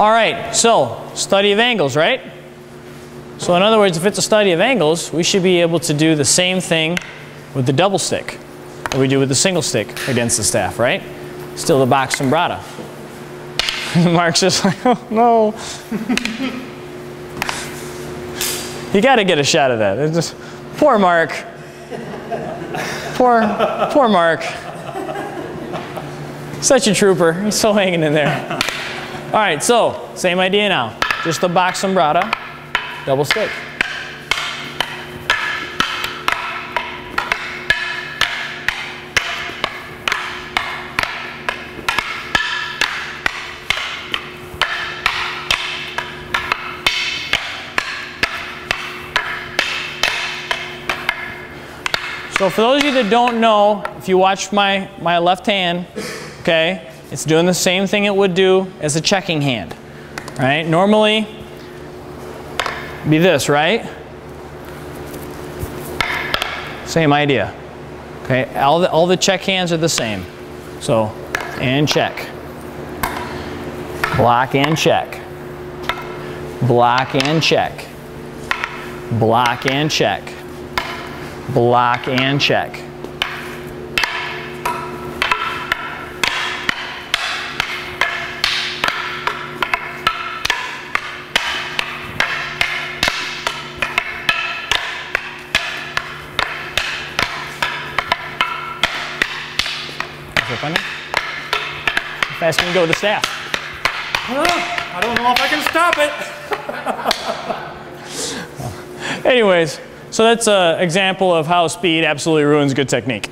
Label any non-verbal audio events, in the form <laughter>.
All right, so study of angles, right? So in other words, if it's a study of angles, we should be able to do the same thing with the double stick that we do with the single stick against the staff, right? Still the box sumbrada. <laughs> Mark's just like, <laughs> oh no. <laughs> you got to get a shot of that. It's just, poor Mark. Poor, poor Mark. Such a trooper. He's still hanging in there. All right, so same idea now. Just the box sumbrada, double stick. So for those of you that don't know, if you watch my, my left hand, okay, it's doing the same thing it would do as a checking hand, right? Normally, be this, right? Same idea. Okay, all the, all the check hands are the same. So, and check. Block and check. Block and check. Block and check block and check. How fast can you go to the staff? I don't know if I can stop it. Anyways, so that's an example of how speed absolutely ruins good technique.